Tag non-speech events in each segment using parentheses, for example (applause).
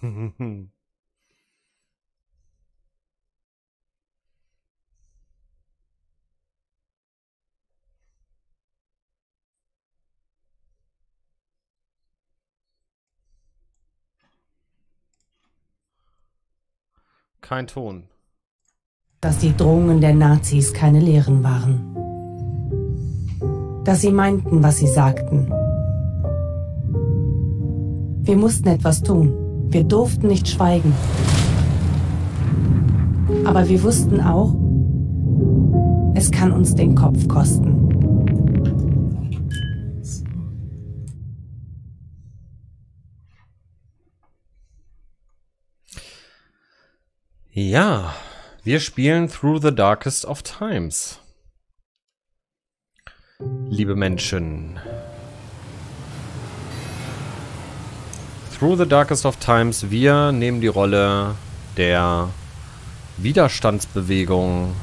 (laughs) Kein Ton. Dass die Drohungen der Nazis keine Lehren waren. Dass sie meinten, was sie sagten. Wir mussten etwas tun. Wir durften nicht schweigen. Aber wir wussten auch, es kann uns den Kopf kosten. Ja, wir spielen Through the Darkest of Times. Liebe Menschen. Through the Darkest of Times, wir nehmen die Rolle der Widerstandsbewegung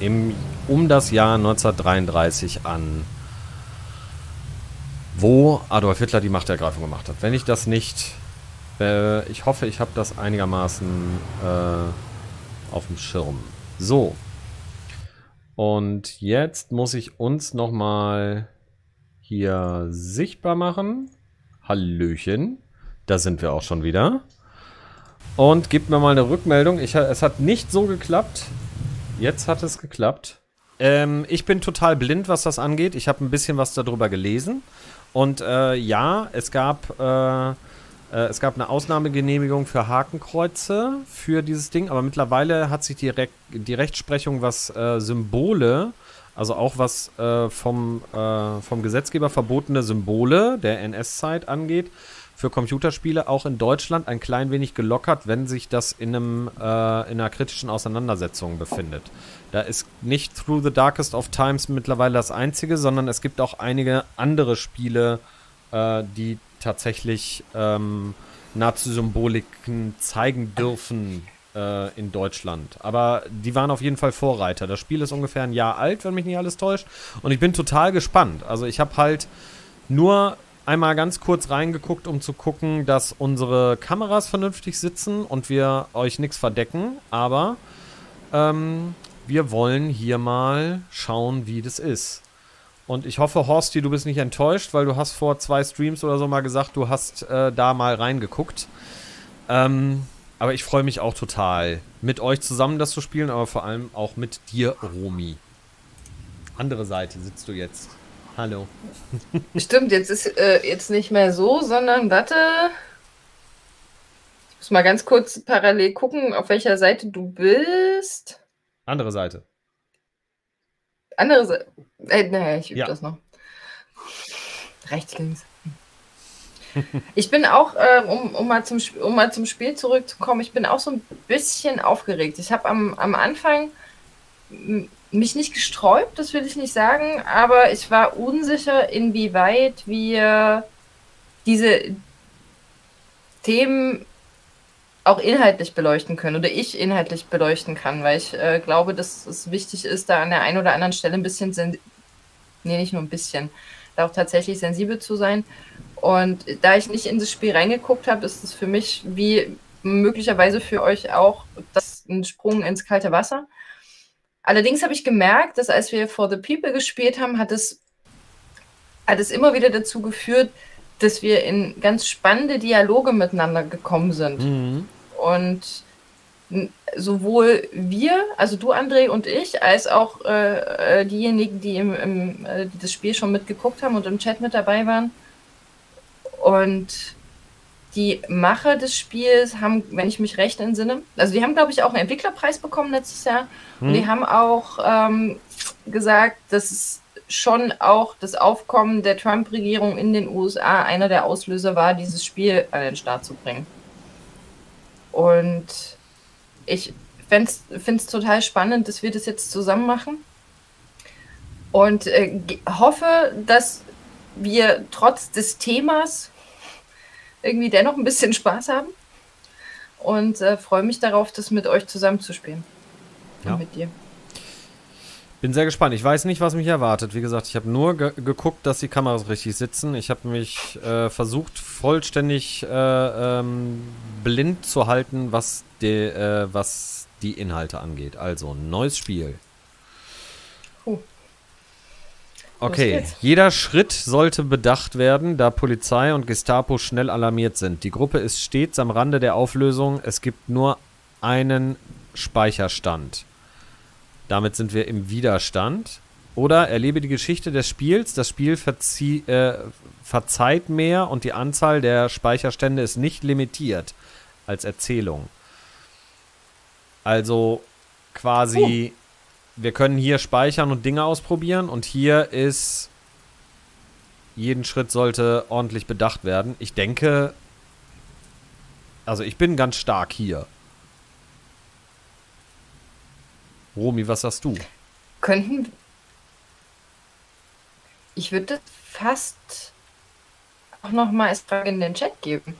im, um das Jahr 1933 an, wo Adolf Hitler die Machtergreifung gemacht hat. Wenn ich das nicht äh, ich hoffe, ich habe das einigermaßen äh, auf dem Schirm. So. Und jetzt muss ich uns nochmal hier sichtbar machen. Hallöchen. Da sind wir auch schon wieder. Und gebt mir mal eine Rückmeldung. Ich, es hat nicht so geklappt. Jetzt hat es geklappt. Ähm, ich bin total blind, was das angeht. Ich habe ein bisschen was darüber gelesen. Und äh, ja, es gab äh, äh, es gab eine Ausnahmegenehmigung für Hakenkreuze für dieses Ding, aber mittlerweile hat sich die, Re die Rechtsprechung, was äh, Symbole, also auch was äh, vom, äh, vom Gesetzgeber verbotene Symbole der NS-Zeit angeht, für Computerspiele auch in Deutschland ein klein wenig gelockert, wenn sich das in, einem, äh, in einer kritischen Auseinandersetzung befindet. Da ist nicht Through the Darkest of Times mittlerweile das einzige, sondern es gibt auch einige andere Spiele, äh, die tatsächlich ähm, Nazi-Symboliken zeigen dürfen äh, in Deutschland. Aber die waren auf jeden Fall Vorreiter. Das Spiel ist ungefähr ein Jahr alt, wenn mich nicht alles täuscht. Und ich bin total gespannt. Also ich habe halt nur einmal ganz kurz reingeguckt, um zu gucken, dass unsere Kameras vernünftig sitzen und wir euch nichts verdecken. Aber ähm, wir wollen hier mal schauen, wie das ist. Und ich hoffe, Horsti, du bist nicht enttäuscht, weil du hast vor zwei Streams oder so mal gesagt, du hast äh, da mal reingeguckt. Ähm, aber ich freue mich auch total, mit euch zusammen das zu spielen, aber vor allem auch mit dir, Romi. Andere Seite sitzt du jetzt. Hallo. (laughs) Stimmt, jetzt ist äh, jetzt nicht mehr so, sondern warte. Ich muss mal ganz kurz parallel gucken, auf welcher Seite du bist. Andere Seite. Andere Seite. Äh, naja, ich übe ja. das noch. Rechts, links. (laughs) Ich bin auch, äh, um, um, mal zum, um mal zum Spiel zurückzukommen, ich bin auch so ein bisschen aufgeregt. Ich habe am, am Anfang mich nicht gesträubt, das will ich nicht sagen, aber ich war unsicher, inwieweit wir diese Themen auch inhaltlich beleuchten können oder ich inhaltlich beleuchten kann, weil ich äh, glaube, dass es wichtig ist, da an der einen oder anderen Stelle ein bisschen, nee, nicht nur ein bisschen, da auch tatsächlich sensibel zu sein. Und da ich nicht in das Spiel reingeguckt habe, ist es für mich wie möglicherweise für euch auch das ein Sprung ins kalte Wasser. Allerdings habe ich gemerkt, dass als wir For the People gespielt haben, hat es, hat es immer wieder dazu geführt, dass wir in ganz spannende Dialoge miteinander gekommen sind. Mhm. Und sowohl wir, also du, André und ich, als auch äh, äh, diejenigen, die, im, im äh, die das Spiel schon mitgeguckt haben und im Chat mit dabei waren. Und die Macher des Spiels haben, wenn ich mich recht entsinne, also die haben, glaube ich, auch einen Entwicklerpreis bekommen letztes Jahr. Hm. Und die haben auch ähm, gesagt, dass es schon auch das Aufkommen der Trump-Regierung in den USA einer der Auslöser war, dieses Spiel an den Start zu bringen. Und ich finde es total spannend, dass wir das jetzt zusammen machen. Und äh, hoffe, dass wir trotz des Themas irgendwie dennoch ein bisschen Spaß haben. Und äh, freue mich darauf, das mit euch zusammen zu spielen. Ja. Und mit dir. Bin sehr gespannt. Ich weiß nicht, was mich erwartet. Wie gesagt, ich habe nur ge geguckt, dass die Kameras richtig sitzen. Ich habe mich äh, versucht, vollständig äh, ähm, blind zu halten, was, de, äh, was die Inhalte angeht. Also, ein neues Spiel. Puh. Okay, jeder Schritt sollte bedacht werden, da Polizei und Gestapo schnell alarmiert sind. Die Gruppe ist stets am Rande der Auflösung. Es gibt nur einen Speicherstand. Damit sind wir im Widerstand. Oder erlebe die Geschichte des Spiels. Das Spiel äh, verzeiht mehr und die Anzahl der Speicherstände ist nicht limitiert als Erzählung. Also quasi, uh. wir können hier speichern und Dinge ausprobieren und hier ist, jeden Schritt sollte ordentlich bedacht werden. Ich denke, also ich bin ganz stark hier. Romy, was sagst du? Könnten. Ich würde fast auch noch mal als Frage in den Chat geben.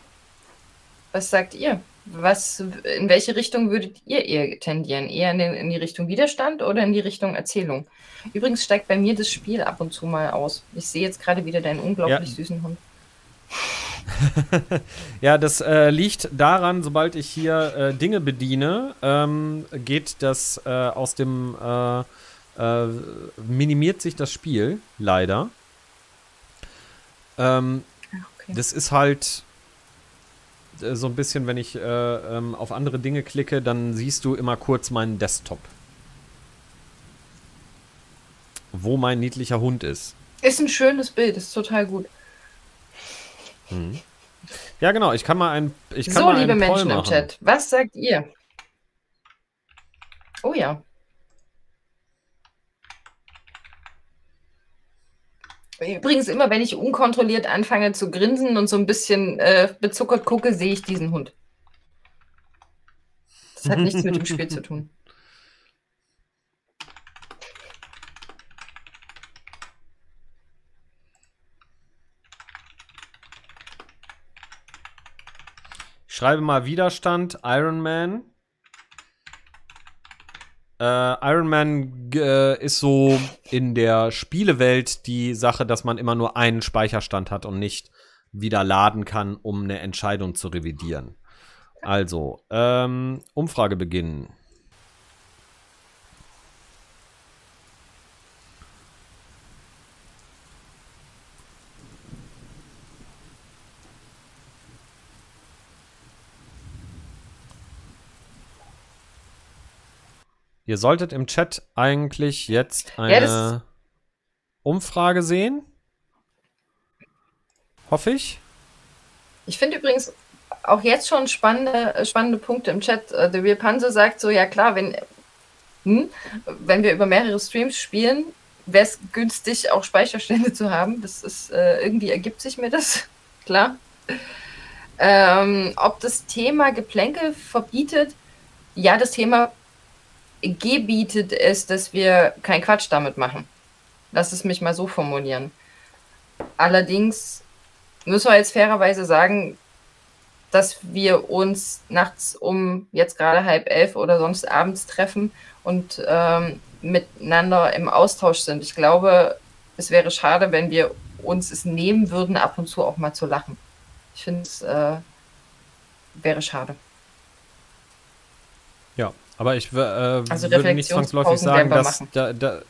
Was sagt ihr? Was, in welche Richtung würdet ihr eher tendieren? Eher in, den, in die Richtung Widerstand oder in die Richtung Erzählung? Übrigens steigt bei mir das Spiel ab und zu mal aus. Ich sehe jetzt gerade wieder deinen unglaublich ja. süßen Hund. (laughs) ja, das äh, liegt daran, sobald ich hier äh, Dinge bediene, ähm, geht das äh, aus dem äh, äh, minimiert sich das Spiel leider. Ähm, okay. Das ist halt äh, so ein bisschen, wenn ich ähm, auf andere Dinge klicke, dann siehst du immer kurz meinen Desktop. Wo mein niedlicher Hund ist. Ist ein schönes Bild, ist total gut. Mhm. Ja, genau. Ich kann mal ein. Ich kann so, mal liebe Menschen im Chat, was sagt ihr? Oh ja. Übrigens, immer wenn ich unkontrolliert anfange zu grinsen und so ein bisschen äh, bezuckert gucke, sehe ich diesen Hund. Das hat nichts mit dem Spiel zu tun. (laughs) schreibe mal Widerstand, Iron Man. Äh, Iron Man äh, ist so in der Spielewelt die Sache, dass man immer nur einen Speicherstand hat und nicht wieder laden kann, um eine Entscheidung zu revidieren. Also, ähm, Umfrage beginnen. Ihr solltet im Chat eigentlich jetzt eine ja, Umfrage sehen. Hoffe ich. Ich finde übrigens auch jetzt schon spannende, spannende Punkte im Chat. Uh, The Real Panzer sagt so, ja klar, wenn, hm, wenn wir über mehrere Streams spielen, wäre es günstig, auch Speicherstände zu haben. Das ist, äh, irgendwie ergibt sich mir das, (laughs) klar. Ähm, ob das Thema Geplänkel verbietet, ja, das Thema gebietet es, dass wir keinen Quatsch damit machen. Lass es mich mal so formulieren. Allerdings müssen wir jetzt fairerweise sagen, dass wir uns nachts um jetzt gerade halb elf oder sonst abends treffen und ähm, miteinander im Austausch sind. Ich glaube, es wäre schade, wenn wir uns es nehmen würden, ab und zu auch mal zu lachen. Ich finde es äh, wäre schade. Ja, aber ich äh, also würde nicht zwangsläufig sagen, dass, da, da,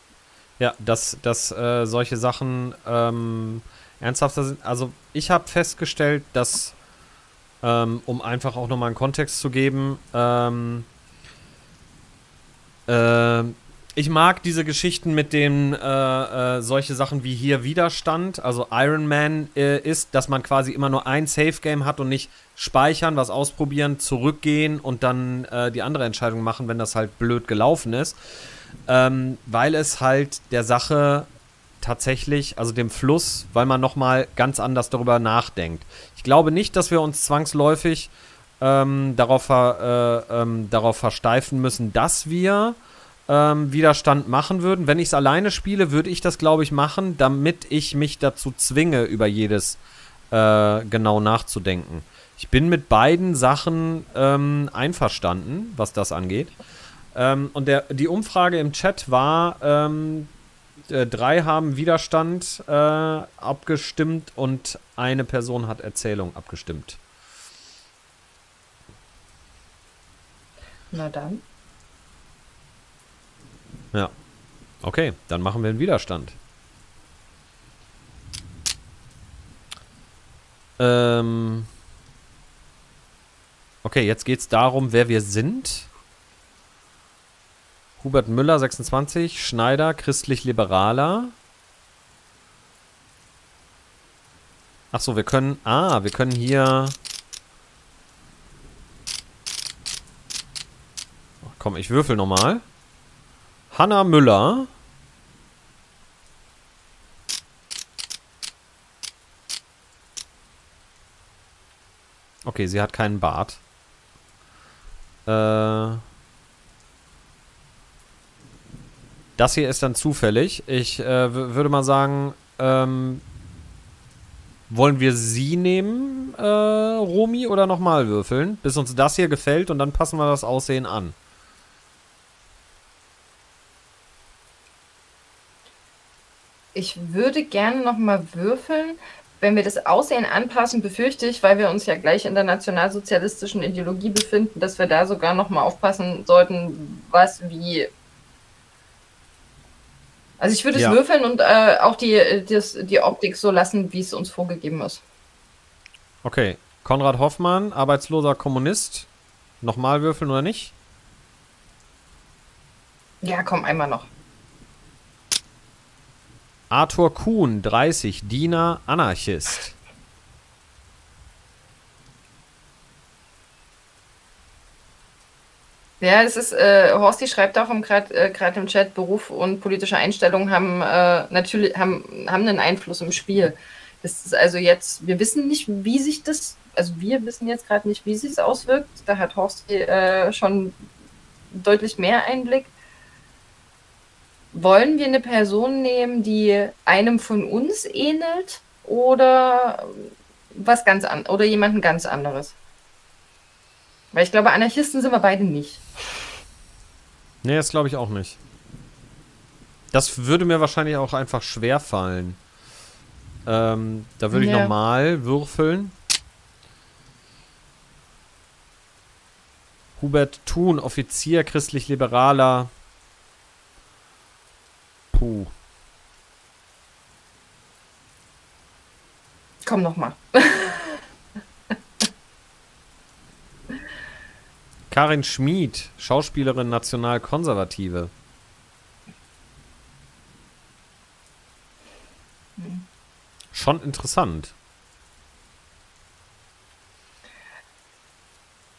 ja, dass, dass äh, solche Sachen ähm, ernsthafter sind. Also ich habe festgestellt, dass, ähm, um einfach auch nochmal einen Kontext zu geben, ähm, äh, ich mag diese Geschichten mit den äh, äh, solche Sachen wie hier Widerstand, also Iron Man äh, ist, dass man quasi immer nur ein Safe Game hat und nicht speichern, was ausprobieren, zurückgehen und dann äh, die andere Entscheidung machen, wenn das halt blöd gelaufen ist, ähm, weil es halt der Sache tatsächlich, also dem Fluss, weil man noch mal ganz anders darüber nachdenkt. Ich glaube nicht, dass wir uns zwangsläufig ähm, darauf, ver, äh, ähm, darauf versteifen müssen, dass wir ähm, Widerstand machen würden. Wenn ich es alleine spiele, würde ich das, glaube ich, machen, damit ich mich dazu zwinge, über jedes äh, genau nachzudenken. Ich bin mit beiden Sachen ähm, einverstanden, was das angeht. Ähm, und der, die Umfrage im Chat war, ähm, äh, drei haben Widerstand äh, abgestimmt und eine Person hat Erzählung abgestimmt. Na dann. Ja. Okay, dann machen wir einen Widerstand. Ähm. Okay, jetzt geht es darum, wer wir sind. Hubert Müller, 26, Schneider, christlich-liberaler. Achso, wir können. Ah, wir können hier. Komm, ich würfel nochmal. Hanna Müller. Okay, sie hat keinen Bart. Äh. Das hier ist dann zufällig. Ich äh, würde mal sagen, ähm, wollen wir sie nehmen, äh, Romi, oder nochmal würfeln, bis uns das hier gefällt und dann passen wir das Aussehen an. Ich würde gerne nochmal würfeln. Wenn wir das Aussehen anpassen, befürchte ich, weil wir uns ja gleich in der nationalsozialistischen Ideologie befinden, dass wir da sogar nochmal aufpassen sollten, was wie also ich würde es Ja. würfeln und äh, auch die, das, die Optik so lassen, wie es uns vorgegeben ist. Okay. Konrad Hoffmann, arbeitsloser Kommunist. Nochmal würfeln oder nicht? Ja, komm, einmal noch. Arthur Kuhn, 30, Diener, Anarchist. Ja, es ist, äh, Horsti schreibt auch gerade äh, im Chat, Beruf und politische Einstellungen haben äh, natürlich haben, haben einen Einfluss im Spiel. Das ist also jetzt, wir wissen nicht, wie sich das, also wir wissen jetzt gerade nicht, wie sich es auswirkt. Da hat Horsti äh, schon deutlich mehr Einblick. Wollen wir eine Person nehmen, die einem von uns ähnelt oder was ganz an oder jemanden ganz anderes? Weil ich glaube, Anarchisten sind wir beide nicht. Nee, das glaube ich auch nicht. Das würde mir wahrscheinlich auch einfach schwer fallen. Ähm, da würde ich Ja. nochmal würfeln. Hubert Thun, Offizier, christlich-liberaler. Puh. Komm noch mal. (laughs) Karin Schmid, Schauspielerin Nationalkonservative. Schon interessant.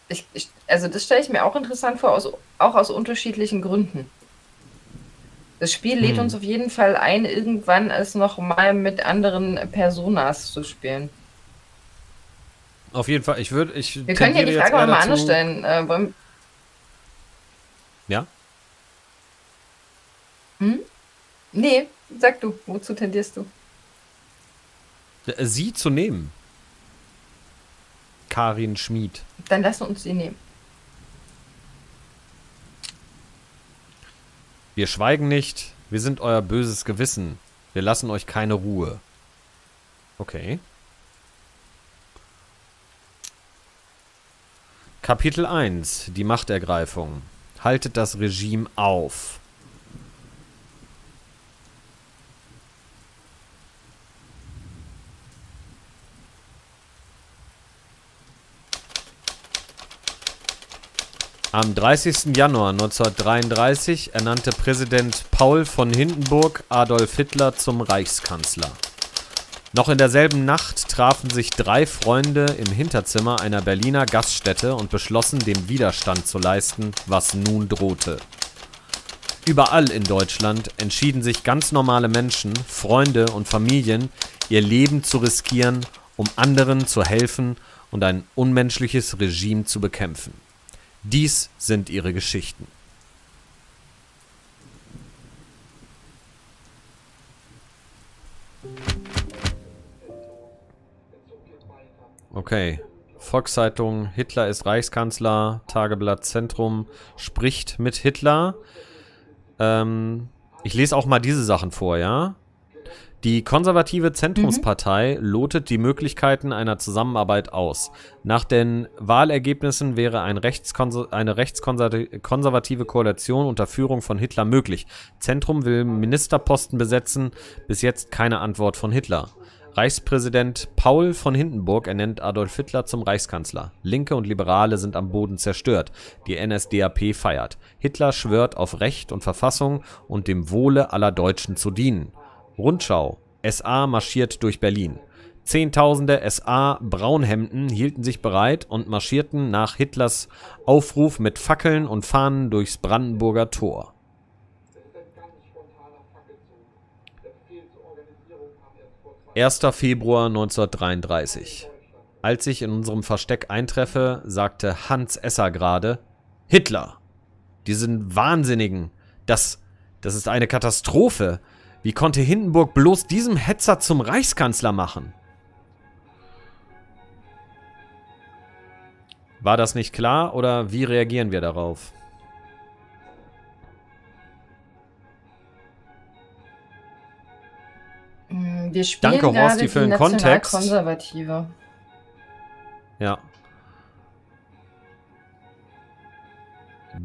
Ich, ich, also das stelle ich mir auch interessant vor, aus, auch aus unterschiedlichen Gründen. Das Spiel lädt Hm. uns auf jeden Fall ein, irgendwann es noch mal mit anderen Personas zu spielen. Auf jeden Fall, ich würde, ich Wir können ja die Frage mal dazu- anders stellen. Äh, wollen, Ja? hm? Nee, sag du, wozu tendierst du? Äh, Sie zu nehmen. Karin Schmid. Dann lass uns sie nehmen. Wir schweigen nicht, wir sind euer böses Gewissen. Wir lassen euch keine Ruhe. Okay. Kapitel 1. Die Machtergreifung. Haltet das Regime auf. Am 30. Januar 1933 ernannte Präsident Paul von Hindenburg Adolf Hitler zum Reichskanzler. Noch in derselben Nacht trafen sich drei Freunde im Hinterzimmer einer Berliner Gaststätte und beschlossen, dem Widerstand zu leisten, was nun drohte. Überall in Deutschland entschieden sich ganz normale Menschen, Freunde und Familien, ihr Leben zu riskieren, um anderen zu helfen und ein unmenschliches Regime zu bekämpfen. Dies sind ihre Geschichten. Okay. Volkszeitung, Hitler ist Reichskanzler, Tageblatt Zentrum spricht mit Hitler. Ähm, ich lese auch mal diese Sachen vor, ja? Die konservative Zentrumspartei mhm. lotet die Möglichkeiten einer Zusammenarbeit aus. Nach den Wahlergebnissen wäre ein Rechtskonser eine rechtskonservative Koalition unter Führung von Hitler möglich. Zentrum will Ministerposten besetzen, bis jetzt keine Antwort von Hitler. Reichspräsident Paul von Hindenburg ernennt Adolf Hitler zum Reichskanzler. Linke und Liberale sind am Boden zerstört. Die NSDAP feiert. Hitler schwört auf Recht und Verfassung und dem Wohle aller Deutschen zu dienen. Rundschau. SA marschiert durch Berlin. Zehntausende SA-Braunhemden hielten sich bereit und marschierten nach Hitlers Aufruf mit Fackeln und Fahnen durchs Brandenburger Tor. 1. Februar 1933. Als ich in unserem Versteck eintreffe, sagte Hans Esser gerade, Hitler, diesen Wahnsinnigen, das, das ist eine Katastrophe. Wie konnte Hindenburg bloß diesem Hetzer zum Reichskanzler machen? War das nicht klar oder wie reagieren wir darauf? Mm, wir spielen Danke, Horsti, für den Kontext. Ja.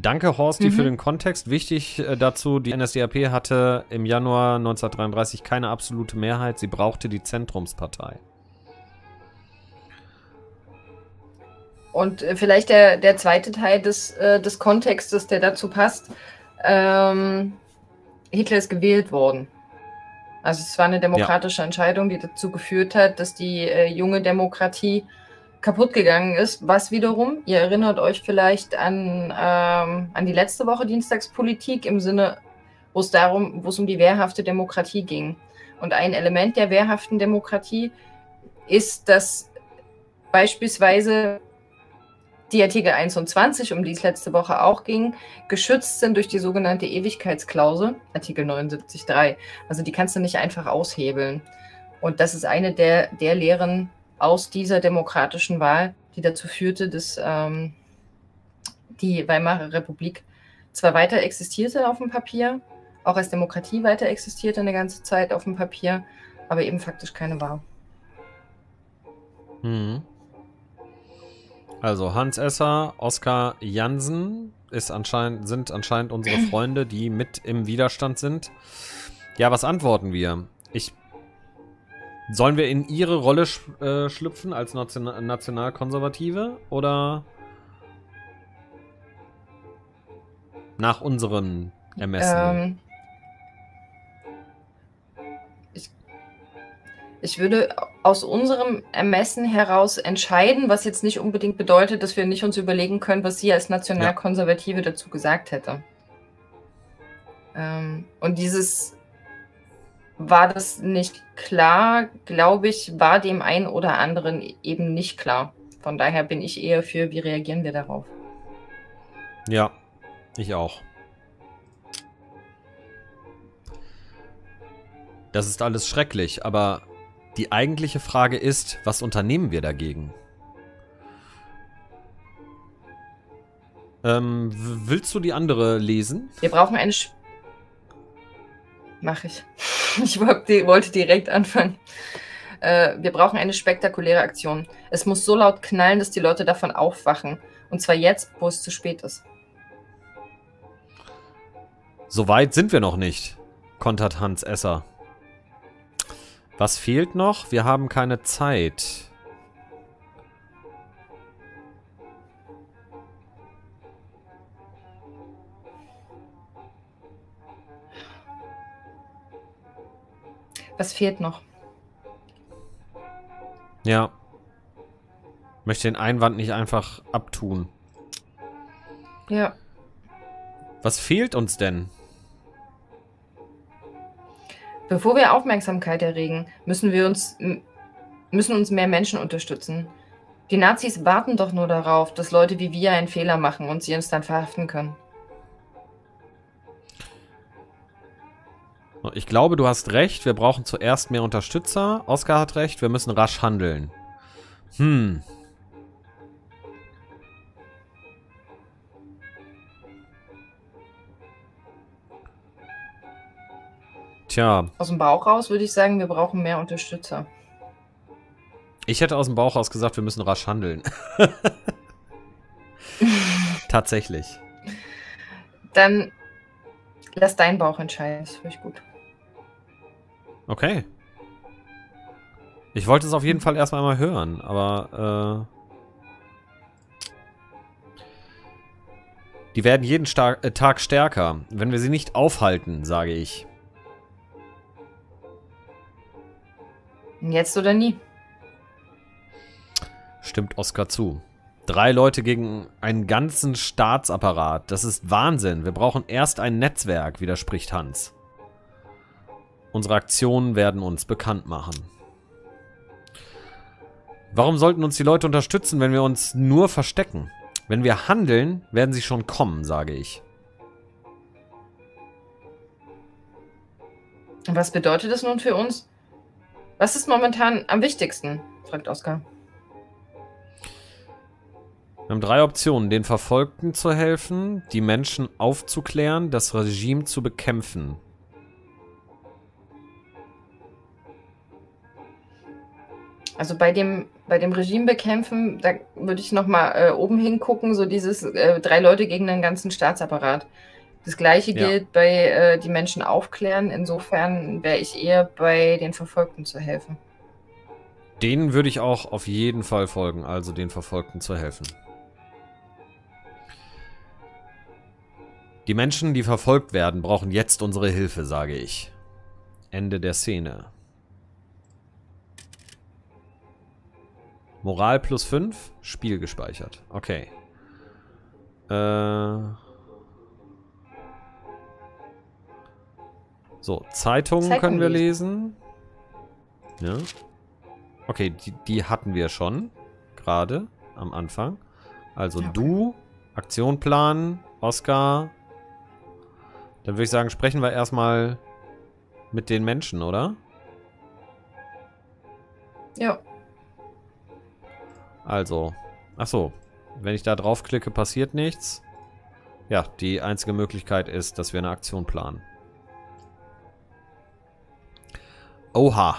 Danke, Horsti, mhm. für den Kontext. Wichtig äh, dazu, die NSDAP hatte im Januar 1933 keine absolute Mehrheit. Sie brauchte die Zentrumspartei. Und äh, vielleicht der, der zweite Teil des, äh, des Kontextes, der dazu passt. Ähm, Hitler ist gewählt worden. Also es war eine demokratische ja. Entscheidung, die dazu geführt hat, dass die äh, junge Demokratie kaputt gegangen ist, was wiederum, ihr erinnert euch vielleicht an, ähm, an die letzte Woche Dienstagspolitik im Sinne, wo es darum, wo es um die wehrhafte Demokratie ging. Und ein Element der wehrhaften Demokratie ist, dass beispielsweise die Artikel 21, um die es letzte Woche auch ging, geschützt sind durch die sogenannte Ewigkeitsklausel, Artikel 79.3. Also die kannst du nicht einfach aushebeln. Und das ist eine der, der Lehren aus dieser demokratischen Wahl, die dazu führte, dass ähm, die Weimarer Republik zwar weiter existierte auf dem Papier, auch als Demokratie weiter existierte eine ganze Zeit auf dem Papier, aber eben faktisch keine war. Mhm. Also Hans Esser, Oskar Jansen ist anscheinend, sind anscheinend unsere (clears throat) Freunde, die mit im Widerstand sind. Ja, was antworten wir? Ich Sollen wir in ihre Rolle sch äh, schlüpfen als Nation Nationalkonservative oder nach unserem Ermessen? Ähm, Ich würde aus unserem Ermessen heraus entscheiden, was jetzt nicht unbedingt bedeutet, dass wir nicht uns überlegen können, was sie als Nationalkonservative ja. dazu gesagt hätte. Ähm, und dieses war das nicht klar, glaube ich, war dem einen oder anderen eben nicht klar. Von daher bin ich eher für, wie reagieren wir darauf? Ja, ich auch. Das ist alles schrecklich, aber die eigentliche Frage ist, was unternehmen wir dagegen? Ähm, willst du die andere lesen? Wir brauchen eine... Sch Mach ich. (laughs) Ich wollte direkt anfangen. Äh, wir brauchen eine spektakuläre Aktion. Es muss so laut knallen, dass die Leute davon aufwachen. Und zwar jetzt, wo es zu spät ist. So weit sind wir noch nicht, kontert Hans Esser. Was fehlt noch? Wir haben keine Zeit. Was fehlt noch? Ja. Möchte den Einwand nicht einfach abtun. Ja. Was fehlt uns denn? Bevor wir Aufmerksamkeit erregen, müssen wir uns, müssen uns mehr Menschen unterstützen. Die Nazis warten doch nur darauf, dass Leute wie wir einen Fehler machen und sie uns dann verhaften können. Ich glaube, du hast recht. Wir brauchen zuerst mehr Unterstützer. Oskar hat recht. Wir müssen rasch handeln. Hm. Tja. Aus dem Bauch raus würde ich sagen, wir brauchen mehr Unterstützer. Ich hätte aus dem Bauch raus gesagt, wir müssen rasch handeln. (laughs) Tatsächlich. Dann lass deinen Bauch entscheiden, das ist wirklich gut. Okay. Ich wollte es auf jeden Fall erstmal mal hören, aber äh, die werden jeden Star äh, Tag stärker, wenn wir sie nicht aufhalten, sage ich. Jetzt oder nie. Stimmt Oskar zu. Drei Leute gegen einen ganzen Staatsapparat. Das ist Wahnsinn. Wir brauchen erst ein Netzwerk, widerspricht Hans. Unsere Aktionen werden uns bekannt machen. Warum sollten uns die Leute unterstützen, wenn wir uns nur verstecken? Wenn wir handeln, werden sie schon kommen, sage ich. Was bedeutet das nun für uns? Was ist momentan am wichtigsten? fragt Oskar. Wir haben drei Optionen. Den Verfolgten zu helfen, die Menschen aufzuklären, das Regime zu bekämpfen. Also bei dem, bei dem Regime bekämpfen, da würde ich nochmal äh, oben hingucken, so dieses äh, drei Leute gegen den ganzen Staatsapparat. Das gleiche Ja. gilt bei äh, die Menschen aufklären. Insofern wäre ich eher bei den Verfolgten zu helfen. Denen würde ich auch auf jeden Fall folgen, also den Verfolgten zu helfen. Die Menschen, die verfolgt werden, brauchen jetzt unsere Hilfe, sage ich. Ende der Szene. Moral plus 5, Spiel gespeichert. Okay. Äh. So, Zeitungen Zeitung können wir lesen. Ja. Okay, die, die hatten wir schon. Gerade am Anfang. Also Okay. du, Aktion planen, Oscar. Dann würde ich sagen, sprechen wir erstmal mit den Menschen, oder? Ja. Also, ach so, wenn ich da draufklicke, passiert nichts. Ja, die einzige Möglichkeit ist, dass wir eine Aktion planen. Oha.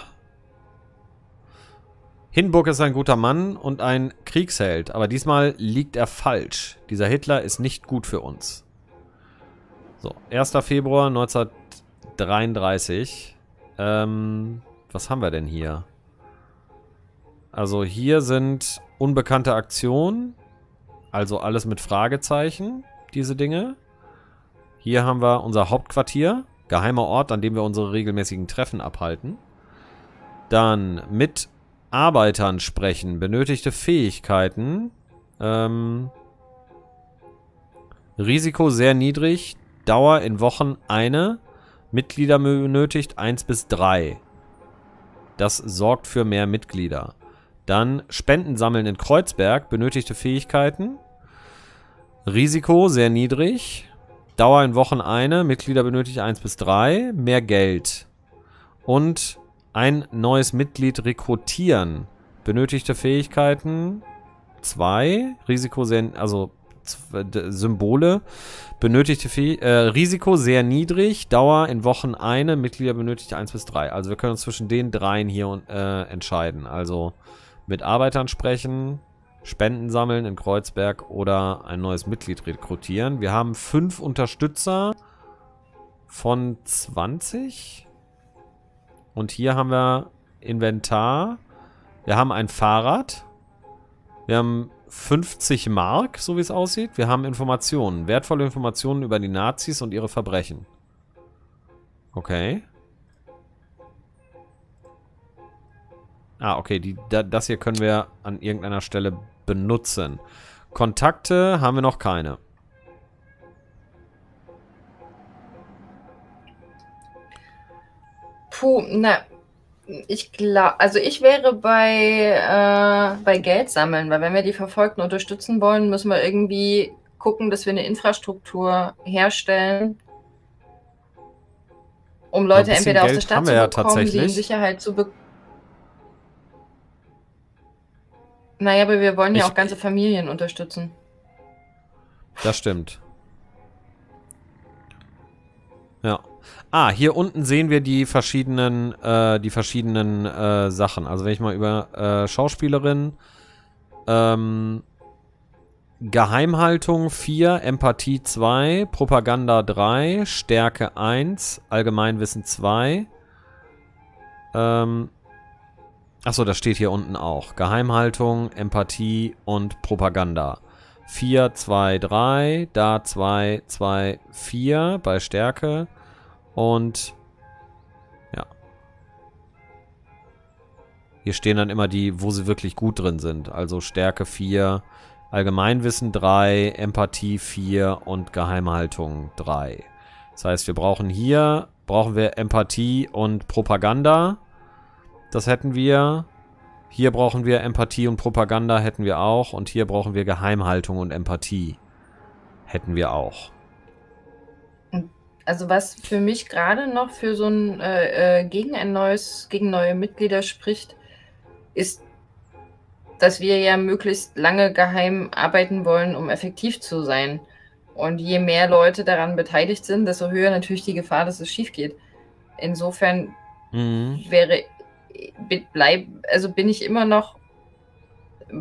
Hindenburg ist ein guter Mann und ein Kriegsheld, aber diesmal liegt er falsch. Dieser Hitler ist nicht gut für uns. So, 1. Februar 1933. Ähm, was haben wir denn hier? Also hier sind unbekannte Aktionen. Also alles mit Fragezeichen, diese Dinge. Hier haben wir unser Hauptquartier. Geheimer Ort, an dem wir unsere regelmäßigen Treffen abhalten. Dann mit Arbeitern sprechen. Benötigte Fähigkeiten. Ähm, Risiko sehr niedrig. Dauer in Wochen eine. Mitglieder benötigt 1 bis 3. Das sorgt für mehr Mitglieder. Dann Spenden sammeln in Kreuzberg, benötigte Fähigkeiten. Risiko sehr niedrig. Dauer in Wochen eine, Mitglieder benötigt 1 bis 3. Mehr Geld. Und ein neues Mitglied rekrutieren. Benötigte Fähigkeiten 2. Risiko sehr, also Symbole. Benötigte Fäh äh, Risiko sehr niedrig. Dauer in Wochen eine, Mitglieder benötigt 1 bis 3. Also wir können uns zwischen den dreien hier äh, entscheiden. Also mit Arbeitern sprechen, Spenden sammeln in Kreuzberg oder ein neues Mitglied rekrutieren. Wir haben fünf Unterstützer von 20. Und hier haben wir Inventar. Wir haben ein Fahrrad. Wir haben 50 Mark, so wie es aussieht. Wir haben Informationen. Wertvolle Informationen über die Nazis und ihre Verbrechen. Okay. Ah, okay. Die, da, das hier können wir an irgendeiner Stelle benutzen. Kontakte haben wir noch keine. Puh, na, ich glaube, also ich wäre bei, äh, bei Geld sammeln, weil wenn wir die Verfolgten unterstützen wollen, müssen wir irgendwie gucken, dass wir eine Infrastruktur herstellen, um Leute entweder aus der Geld Stadt zu wir ja bekommen, sie in. Sicherheit zu bekommen. Naja, aber wir wollen ja Ich- auch ganze Familien unterstützen. Das stimmt. Ja. Ah, hier unten sehen wir die verschiedenen, äh, die verschiedenen äh, Sachen. Also wenn ich mal über äh, Schauspielerin, ähm, Geheimhaltung 4, Empathie 2, Propaganda 3, Stärke 1, Allgemeinwissen 2. Ähm, achso, das steht hier unten auch. Geheimhaltung, Empathie und Propaganda. 4, 2, 3, da 2, 2, 4 bei Stärke und ja. Hier stehen dann immer die, wo sie wirklich gut drin sind. Also Stärke 4, Allgemeinwissen 3, Empathie 4 und Geheimhaltung 3. Das heißt, wir brauchen hier, brauchen wir Empathie und Propaganda. Das hätten wir. Hier brauchen wir Empathie und Propaganda, hätten wir auch. Und hier brauchen wir Geheimhaltung und Empathie. Hätten wir auch. Also was für mich gerade noch für so ein äh, äh, gegen ein neues, gegen neue Mitglieder spricht, ist, dass wir ja möglichst lange geheim arbeiten wollen, um effektiv zu sein. Und je mehr Leute daran beteiligt sind, desto höher natürlich die Gefahr, dass es schief geht. Insofern mhm. wäre bleib, also bin ich immer noch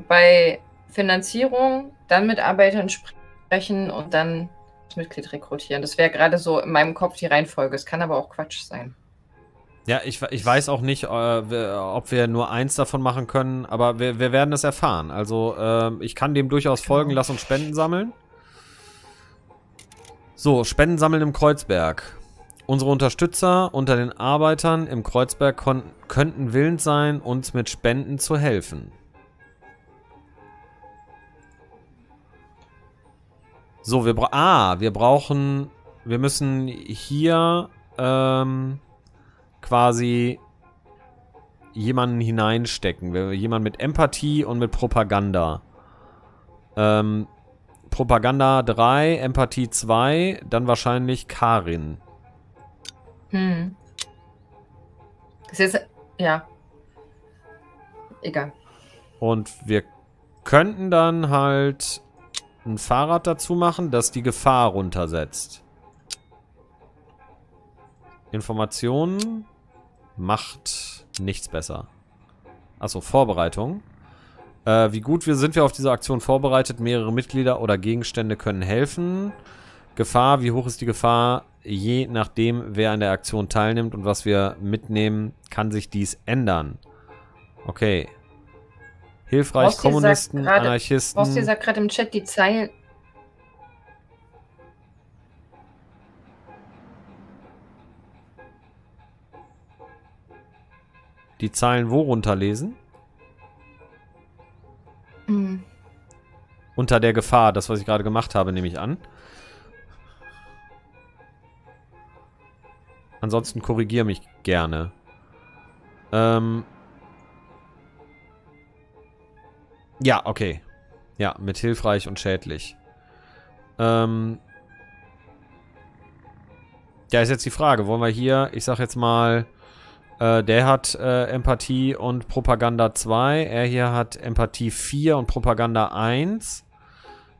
bei Finanzierung, dann mit Arbeitern sprechen und dann das Mitglied rekrutieren. Das wäre gerade so in meinem Kopf die Reihenfolge. Es kann aber auch Quatsch sein. Ja, ich, ich weiß auch nicht, äh, ob wir nur eins davon machen können, aber wir, wir werden es erfahren. Also, äh, ich kann dem durchaus folgen. Lass uns Spenden sammeln. So, Spenden sammeln im Kreuzberg. Unsere Unterstützer unter den Arbeitern im Kreuzberg könnten willens sein, uns mit Spenden zu helfen. So, wir brauchen... Ah, wir brauchen... Wir müssen hier ähm, quasi jemanden hineinstecken. Wir, jemanden mit Empathie und mit Propaganda. Ähm, Propaganda 3, Empathie 2, dann wahrscheinlich Karin. Hm. Das ist ja. Egal. Und wir könnten dann halt ein Fahrrad dazu machen, das die Gefahr runtersetzt. Informationen macht nichts besser. Achso, Vorbereitung. Äh, wie gut wir sind wir auf diese Aktion vorbereitet? Mehrere Mitglieder oder Gegenstände können helfen. Gefahr, wie hoch ist die Gefahr? Je nachdem, wer an der Aktion teilnimmt und was wir mitnehmen, kann sich dies ändern. Okay. Hilfreich, Rosti Kommunisten, grade, Anarchisten. Rosti sagt gerade im Chat die Zeilen. Die Zeilen wo runterlesen? Mhm. Unter der Gefahr, das, was ich gerade gemacht habe, nehme ich an. Ansonsten korrigiere mich gerne. Ähm. Ja, okay. Ja, mit hilfreich und schädlich. Ähm. Ja, ist jetzt die Frage. Wollen wir hier, ich sag jetzt mal, äh, der hat äh, Empathie und Propaganda 2. Er hier hat Empathie 4 und Propaganda 1.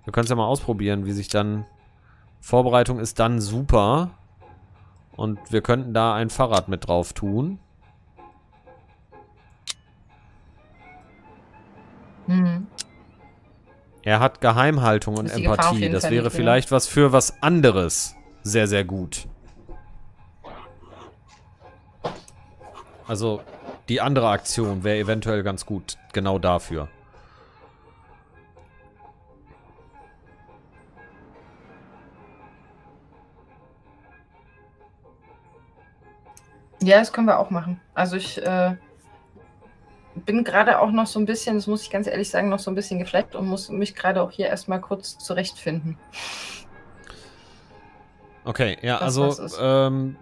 Wir können es ja mal ausprobieren, wie sich dann... Vorbereitung ist dann super. Und wir könnten da ein Fahrrad mit drauf tun. Mhm. Er hat Geheimhaltung und Empathie. Das wäre vielleicht was für was anderes. Sehr, sehr gut. Also die andere Aktion wäre eventuell ganz gut. Genau dafür. Ja, das können wir auch machen. Also ich äh, bin gerade auch noch so ein bisschen, das muss ich ganz ehrlich sagen, noch so ein bisschen gefleckt und muss mich gerade auch hier erstmal kurz zurechtfinden. Okay, ja, das, also ähm,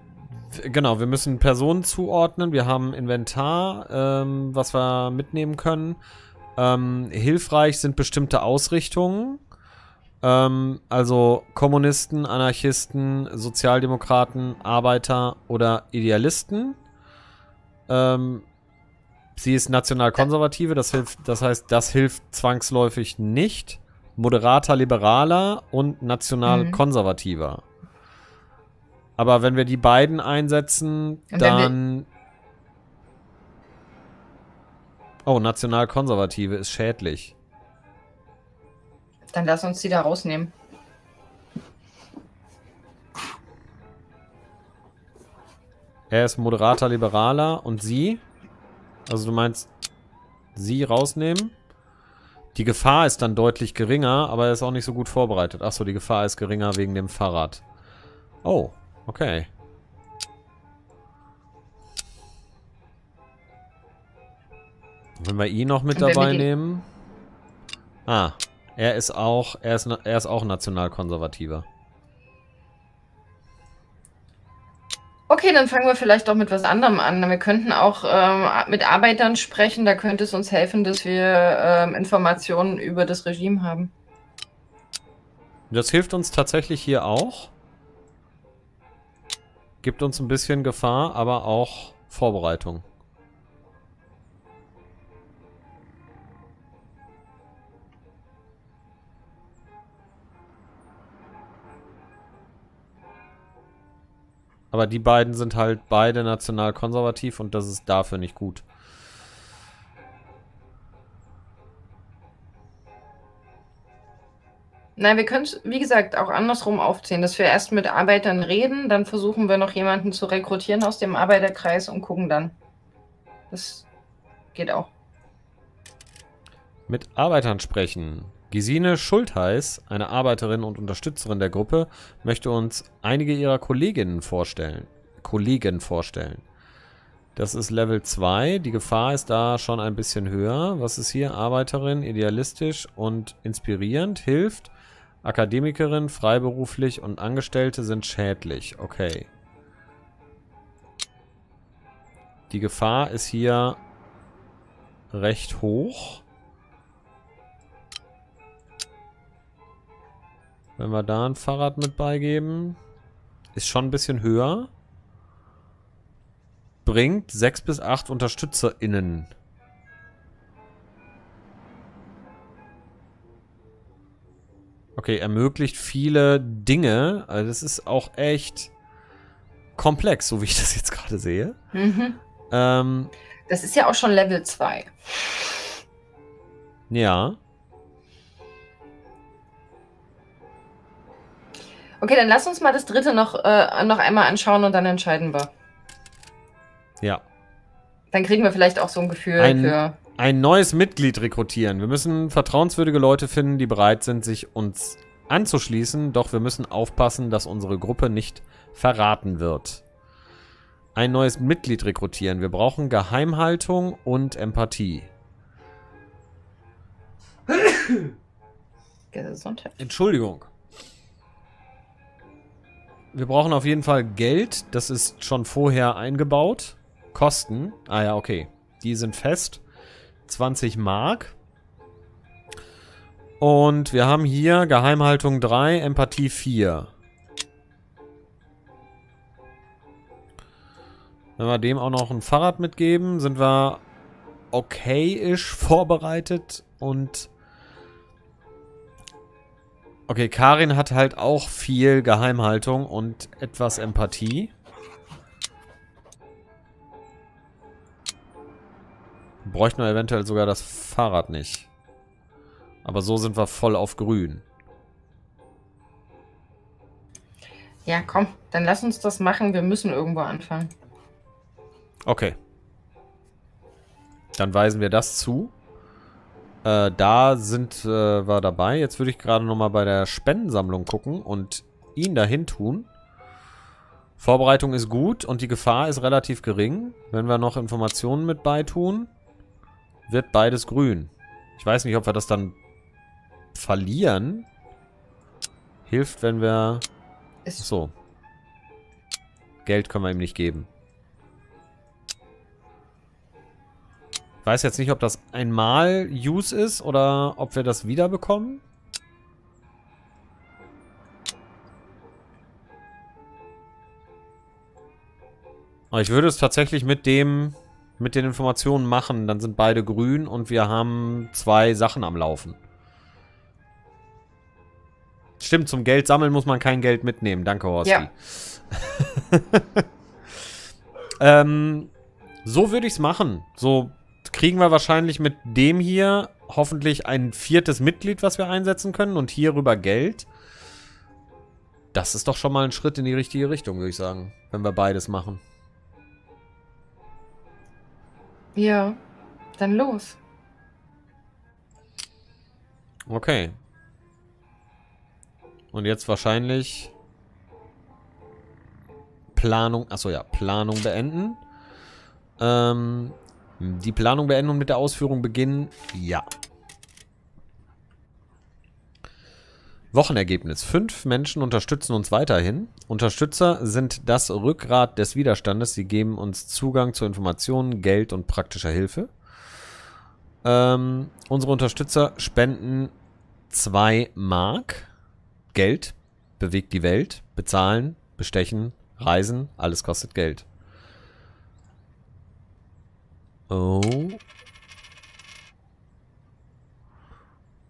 genau, wir müssen Personen zuordnen. Wir haben Inventar, ähm, was wir mitnehmen können. Ähm, hilfreich sind bestimmte Ausrichtungen. Ähm, also Kommunisten, Anarchisten, Sozialdemokraten, Arbeiter oder Idealisten. Ähm, sie ist nationalkonservative, das hilft, das heißt, das hilft zwangsläufig nicht. Moderater, liberaler und nationalkonservativer. Mhm. Aber wenn wir die beiden einsetzen, dann... Oh, Nationalkonservative ist schädlich. Dann lass uns die da rausnehmen. Er ist moderater Liberaler und sie? Also du meinst, sie rausnehmen? Die Gefahr ist dann deutlich geringer, aber er ist auch nicht so gut vorbereitet. Achso, die Gefahr ist geringer wegen dem Fahrrad. Oh, okay. Wenn wir ihn noch mit wenn dabei nehmen. Ah, er ist auch, er ist, er ist auch nationalkonservativer. Okay, dann fangen wir vielleicht doch mit was anderem an. Wir könnten auch ähm, mit Arbeitern sprechen. Da könnte es uns helfen, dass wir ähm, Informationen über das Regime haben. Das hilft uns tatsächlich hier auch. Gibt uns ein bisschen Gefahr, aber auch Vorbereitung. Aber die beiden sind halt beide nationalkonservativ und das ist dafür nicht gut. Nein, wir können es, wie gesagt, auch andersrum aufziehen, dass wir erst mit Arbeitern reden, dann versuchen wir noch jemanden zu rekrutieren aus dem Arbeiterkreis und gucken dann. Das geht auch. Mit Arbeitern sprechen. Gesine Schultheiß, eine Arbeiterin und Unterstützerin der Gruppe, möchte uns einige ihrer Kolleginnen vorstellen. Kollegen vorstellen. Das ist Level 2. Die Gefahr ist da schon ein bisschen höher. Was ist hier? Arbeiterin, idealistisch und inspirierend, hilft. Akademikerin, freiberuflich und Angestellte sind schädlich. Okay. Die Gefahr ist hier recht hoch. Wenn wir da ein Fahrrad mit beigeben, ist schon ein bisschen höher. Bringt 6 bis 8 UnterstützerInnen. Okay, ermöglicht viele Dinge. Also das ist auch echt komplex, so wie ich das jetzt gerade sehe. Mhm. Ähm, Das ist ja auch schon Level 2. ja. Okay, dann lass uns mal das dritte noch, äh, noch einmal anschauen und dann entscheiden wir. Ja. Dann kriegen wir vielleicht auch so ein Gefühl Ein- für. ein neues Mitglied rekrutieren. Wir müssen vertrauenswürdige Leute finden, die bereit sind, sich uns anzuschließen, doch wir müssen aufpassen, dass unsere Gruppe nicht verraten wird. Ein neues Mitglied rekrutieren. Wir brauchen Geheimhaltung und Empathie. Gesundheit. Entschuldigung. Wir brauchen auf jeden Fall Geld. Das ist schon vorher eingebaut. Kosten. Ah ja, okay. Die sind fest. 20 Mark. Und wir haben hier Geheimhaltung 3, Empathie 4. Wenn wir dem auch noch ein Fahrrad mitgeben, sind wir okay-isch vorbereitet und Okay, Karin hat halt auch viel Geheimhaltung und etwas Empathie. Bräuchten wir eventuell sogar das Fahrrad nicht. Aber so sind wir voll auf grün. Ja, komm, dann lass uns das machen. Wir müssen irgendwo anfangen. Okay. Dann weisen wir das zu. Äh, da sind äh, wir dabei. Jetzt würde ich gerade nochmal bei der Spendensammlung gucken und ihn dahin tun. Vorbereitung ist gut und die Gefahr ist relativ gering. Wenn wir noch Informationen mit beitun, wird beides grün. Ich weiß nicht, ob wir das dann verlieren. Hilft, wenn wir... So. Geld können wir ihm nicht geben. Weiß jetzt nicht, ob das einmal Use ist oder ob wir das wiederbekommen. Aber ich würde es tatsächlich mit dem, mit den Informationen machen. Dann sind beide grün und wir haben zwei Sachen am Laufen. Stimmt, zum Geld sammeln muss man kein Geld mitnehmen. Danke, Horsti. Ja. (laughs) ähm, so würde ich es machen. So kriegen wir wahrscheinlich mit dem hier hoffentlich ein viertes Mitglied, was wir einsetzen können und hierüber Geld. Das ist doch schon mal ein Schritt in die richtige Richtung, würde ich sagen, wenn wir beides machen. Ja, dann los. Okay. Und jetzt wahrscheinlich Planung, achso ja, Planung beenden. Ähm, die Planung beenden und mit der Ausführung beginnen? Ja. Wochenergebnis. Fünf Menschen unterstützen uns weiterhin. Unterstützer sind das Rückgrat des Widerstandes. Sie geben uns Zugang zu Informationen, Geld und praktischer Hilfe. Ähm, unsere Unterstützer spenden 2 Mark. Geld bewegt die Welt. Bezahlen, bestechen, reisen, alles kostet Geld. Oh.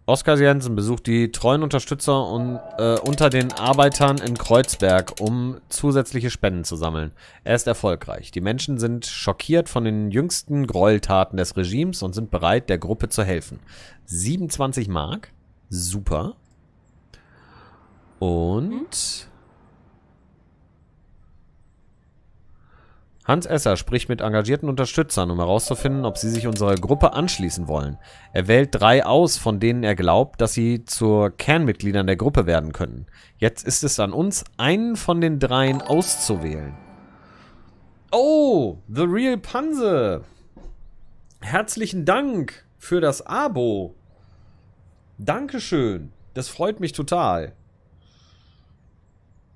Oskar Jensen besucht die treuen Unterstützer und, äh, unter den Arbeitern in Kreuzberg, um zusätzliche Spenden zu sammeln. Er ist erfolgreich. Die Menschen sind schockiert von den jüngsten Gräueltaten des Regimes und sind bereit, der Gruppe zu helfen. 27 Mark. Super. Und Hans Esser spricht mit engagierten Unterstützern, um herauszufinden, ob sie sich unserer Gruppe anschließen wollen. Er wählt drei aus, von denen er glaubt, dass sie zur Kernmitgliedern der Gruppe werden könnten. Jetzt ist es an uns, einen von den dreien auszuwählen. Oh, The Real Panse. Herzlichen Dank für das Abo. Dankeschön. Das freut mich total.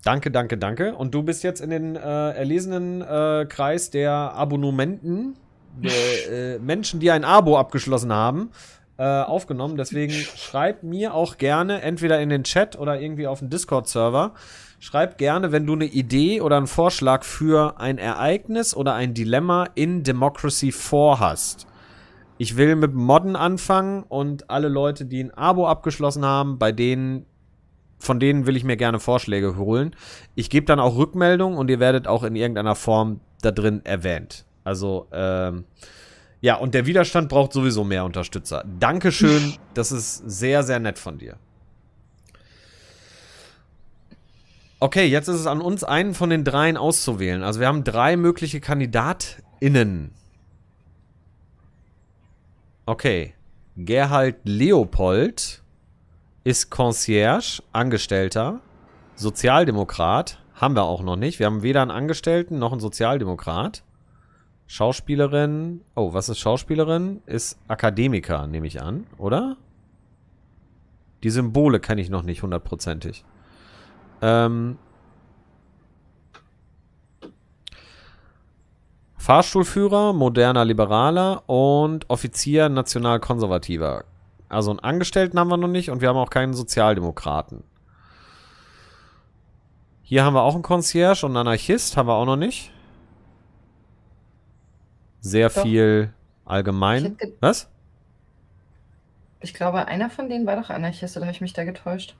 Danke, danke, danke. Und du bist jetzt in den äh, erlesenen äh, Kreis der Abonnementen, der äh, (laughs) Menschen, die ein Abo abgeschlossen haben, äh, aufgenommen. Deswegen schreib mir auch gerne, entweder in den Chat oder irgendwie auf den Discord-Server, schreib gerne, wenn du eine Idee oder einen Vorschlag für ein Ereignis oder ein Dilemma in Democracy 4 hast. Ich will mit Modden anfangen und alle Leute, die ein Abo abgeschlossen haben, bei denen von denen will ich mir gerne Vorschläge holen. Ich gebe dann auch Rückmeldungen und ihr werdet auch in irgendeiner Form da drin erwähnt. Also, ähm, ja, und der Widerstand braucht sowieso mehr Unterstützer. Dankeschön, das ist sehr, sehr nett von dir. Okay, jetzt ist es an uns, einen von den dreien auszuwählen. Also wir haben drei mögliche KandidatInnen. Okay. Gerhard Leopold ist Concierge, Angestellter, Sozialdemokrat, haben wir auch noch nicht. Wir haben weder einen Angestellten noch einen Sozialdemokrat. Schauspielerin, oh, was ist Schauspielerin? Ist Akademiker, nehme ich an, oder? Die Symbole kenne ich noch nicht hundertprozentig. Ähm, Fahrstuhlführer, moderner Liberaler und Offizier nationalkonservativer. Also einen Angestellten haben wir noch nicht und wir haben auch keinen Sozialdemokraten. Hier haben wir auch einen Concierge und einen Anarchist, haben wir auch noch nicht. Sehr doch. viel allgemein. Was? Ich glaube, einer von denen war doch Anarchist, oder habe ich mich da getäuscht?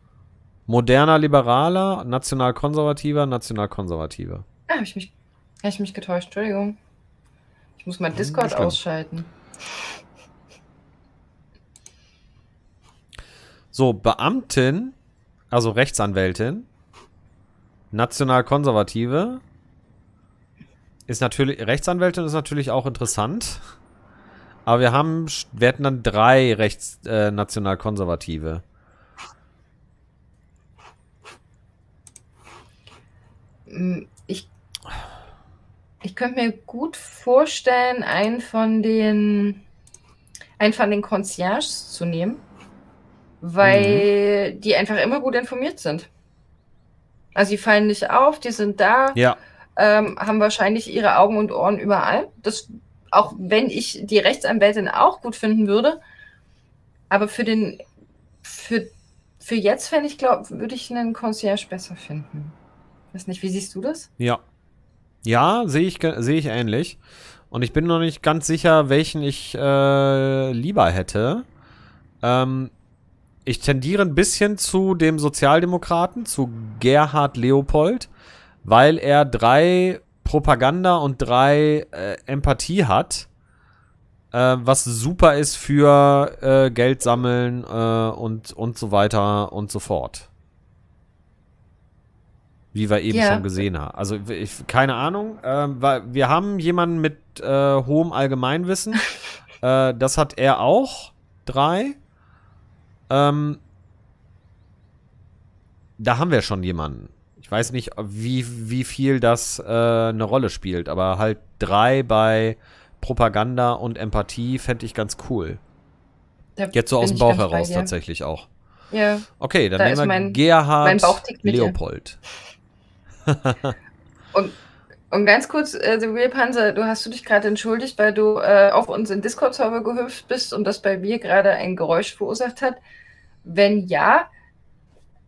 Moderner Liberaler, Nationalkonservativer, Nationalkonservativer. Ah, habe ich, mich, hab ich mich getäuscht, Entschuldigung. Ich muss mein Discord ausschalten. So, Beamtin, also Rechtsanwältin, Nationalkonservative, ist natürlich, Rechtsanwältin ist natürlich auch interessant. Aber wir haben, wir hätten dann drei Rechts, äh, Nationalkonservative. Hm, ich, ich könnte mir gut vorstellen, einen von den, einen von den Concierges zu nehmen weil mhm. die einfach immer gut informiert sind. Also die fallen nicht auf, die sind da, ja. ähm, haben wahrscheinlich ihre Augen und Ohren überall. Das, auch wenn ich die Rechtsanwältin auch gut finden würde, aber für den, für, für jetzt fände ich, glaube würde ich einen Concierge besser finden. Weiß nicht, wie siehst du das? Ja. Ja, sehe ich, sehe ich ähnlich. Und ich bin noch nicht ganz sicher, welchen ich äh, lieber hätte. Ähm, ich tendiere ein bisschen zu dem Sozialdemokraten, zu Gerhard Leopold, weil er drei Propaganda und drei äh, Empathie hat, äh, was super ist für äh, Geld sammeln äh, und, und so weiter und so fort. Wie wir eben Ja. schon gesehen haben. Also ich, keine Ahnung, ähm, weil wir haben jemanden mit äh, hohem Allgemeinwissen. (laughs) äh, das hat er auch. Drei. Ähm, da haben wir schon jemanden. Ich weiß nicht, wie, wie viel das äh, eine Rolle spielt, aber halt drei bei Propaganda und Empathie fände ich ganz cool. Da Jetzt so aus dem Bauch heraus tatsächlich auch. Ja. Okay, dann Da nehmen wir mein- Gerhard mein. Leopold. Und, und ganz kurz, äh, The Real Panzer, du hast du dich gerade entschuldigt, weil du äh, auf uns in Discord-Server gehüpft bist und das bei mir gerade ein Geräusch verursacht hat. Wenn ja,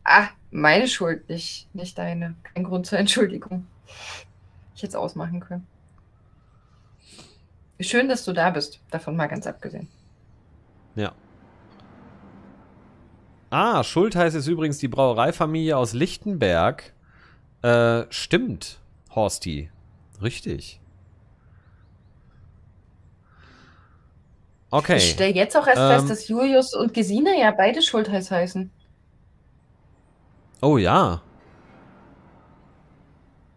ah, meine Schuld, nicht, nicht deine. Kein Grund zur Entschuldigung. Ich hätte es ausmachen können. Schön, dass du da bist, davon mal ganz abgesehen. Ja. Ah, Schultheiß ist übrigens die Brauereifamilie aus Lichtenberg. Äh, stimmt, Horsti. Richtig. Okay. Ich stelle jetzt auch erst Ähm. fest, dass Julius und Gesine ja beide Schultheiß heißen. Oh ja.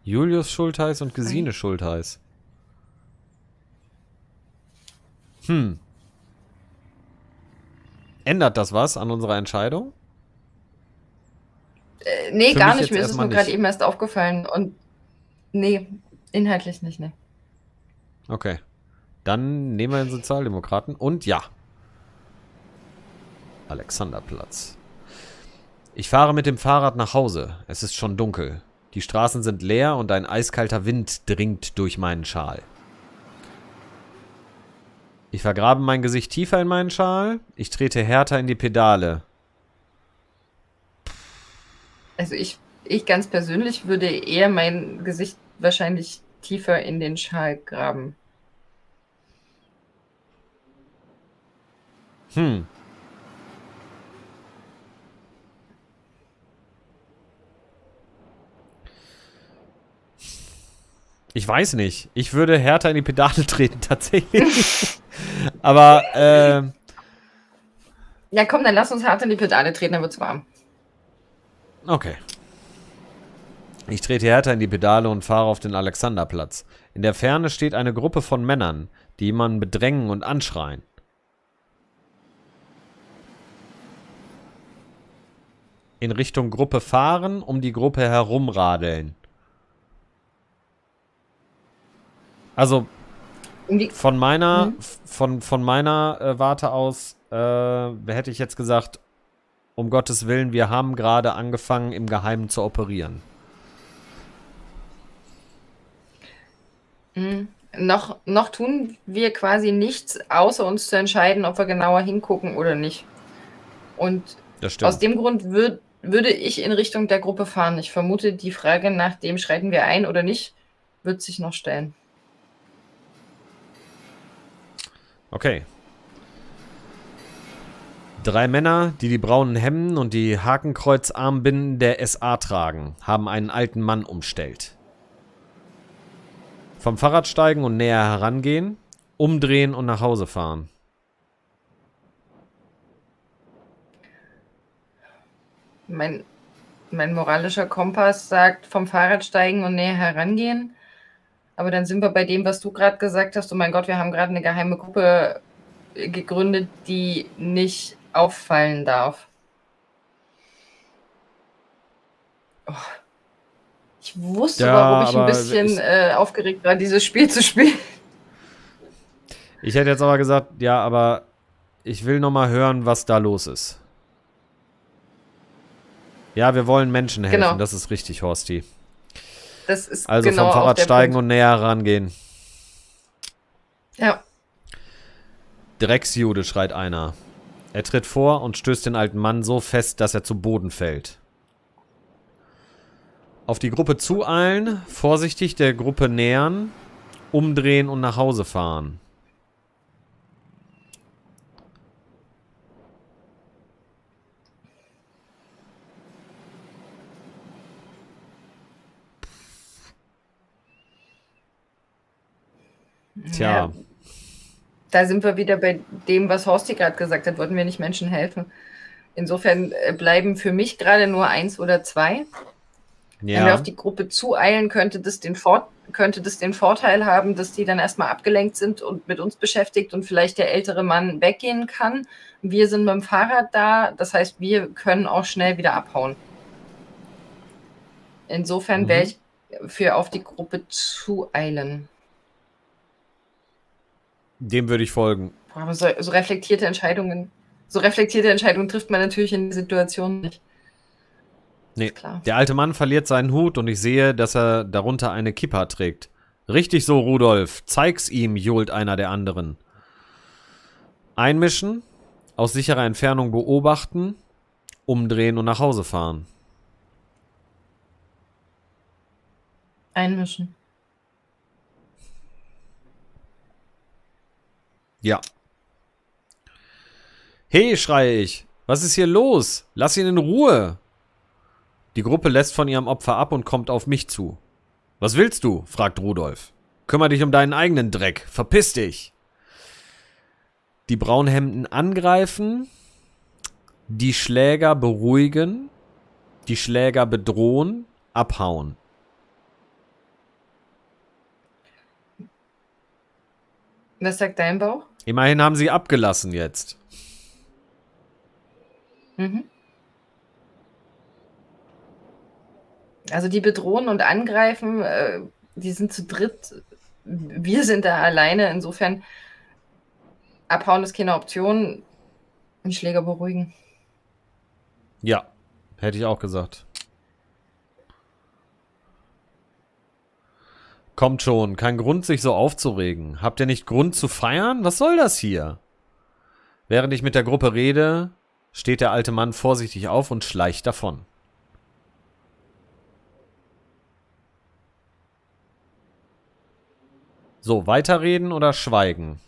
Julius Schultheiß und Gesine Schultheiß. Hm. Ändert das was an unserer Entscheidung? Äh, nee, Für gar nicht. Mir ist es nur gerade eben erst aufgefallen. Und nee, inhaltlich nicht, ne. Okay. Dann nehmen wir den Sozialdemokraten und ja. Alexanderplatz. Ich fahre mit dem Fahrrad nach Hause. Es ist schon dunkel. Die Straßen sind leer und ein eiskalter Wind dringt durch meinen Schal. Ich vergrabe mein Gesicht tiefer in meinen Schal. Ich trete härter in die Pedale. Also ich, ich ganz persönlich würde eher mein Gesicht wahrscheinlich tiefer in den Schal graben. Hm. Ich weiß nicht. Ich würde härter in die Pedale (laughs) treten, tatsächlich. (laughs) Aber, äh, Ja, komm, dann lass uns hart in die Pedale treten, dann wird's warm. okay. Ich trete härter in die Pedale und fahre auf den Alexanderplatz. In der Ferne steht eine Gruppe von Männern, die jemanden bedrängen und anschreien. In Richtung Gruppe fahren, um die Gruppe herumradeln. Also von meiner, Mhm. von, von meiner äh, Warte aus äh, hätte ich jetzt gesagt, um Gottes Willen, wir haben gerade angefangen, im Geheimen zu operieren. Mh, noch, noch tun wir quasi nichts, außer uns zu entscheiden, ob wir genauer hingucken oder nicht. Und aus dem Grund würd, würde ich in Richtung der Gruppe fahren. Ich vermute, die Frage nach dem schreiten wir ein oder nicht, wird sich noch stellen. Okay. Drei Männer, die die braunen Hemden und die Hakenkreuzarmbinden der SA tragen, haben einen alten Mann umstellt. Vom Fahrrad steigen und näher herangehen, umdrehen und nach Hause fahren. Mein, mein moralischer Kompass sagt vom Fahrrad steigen und näher herangehen. Aber dann sind wir bei dem, was du gerade gesagt hast. Oh mein Gott, wir haben gerade eine geheime Gruppe gegründet, die nicht auffallen darf. Oh. Ich wusste, Ja, warum ich ein bisschen äh, aufgeregt war, dieses Spiel zu spielen. Ich hätte jetzt aber gesagt, ja, aber ich will noch mal hören, was da los ist. Ja, wir wollen Menschen helfen, Genau. das ist richtig, Horsti. Das ist Also genau vom Fahrrad steigen Punkt. und näher rangehen. Ja, Drecksjude, schreit einer. Er tritt vor und stößt den alten Mann so fest, dass er zu Boden fällt. Auf die Gruppe zueilen, vorsichtig der Gruppe nähern, umdrehen und nach Hause fahren. Tja. Ja. Da sind wir wieder bei dem, was Horsti gerade gesagt hat, wollten wir nicht Menschen helfen. Insofern äh, bleiben für mich gerade nur eins oder zwei. Wenn wir Ja. auf die Gruppe zueilen, könnte das, den Vor könnte das den Vorteil haben, dass die dann erstmal abgelenkt sind und mit uns beschäftigt und vielleicht der ältere Mann weggehen kann. Wir sind mit dem Fahrrad da, das heißt, wir können auch schnell wieder abhauen. Insofern Mhm. wäre ich für auf die Gruppe zueilen. Dem würde ich folgen. Aber so, so reflektierte Entscheidungen, so reflektierte Entscheidungen trifft man natürlich in der Situation nicht. Nee. Klar. Der alte Mann verliert seinen Hut und ich sehe, dass er darunter eine Kippa trägt. Richtig so, Rudolf. Zeig's ihm, johlt einer der anderen. Einmischen, aus sicherer Entfernung beobachten, umdrehen und nach Hause fahren. Einmischen. Ja. Hey, schreie ich. Was ist hier los? Lass ihn in Ruhe. Die Gruppe lässt von ihrem Opfer ab und kommt auf mich zu. Was willst du? fragt Rudolf. Kümmer dich um deinen eigenen Dreck. Verpiss dich. Die Braunhemden angreifen, die Schläger beruhigen, die Schläger bedrohen, abhauen. Was sagt dein Bauch? Immerhin haben sie abgelassen jetzt. Mhm. Also die bedrohen und angreifen, äh, die sind zu dritt. Wir sind da alleine. Insofern abhauen ist keine Option. Den Schläger beruhigen. Ja, hätte ich auch gesagt. Kommt schon, kein Grund, sich so aufzuregen. Habt ihr nicht Grund zu feiern? Was soll das hier? Während ich mit der Gruppe rede, steht der alte Mann vorsichtig auf und schleicht davon. So, weiterreden oder schweigen?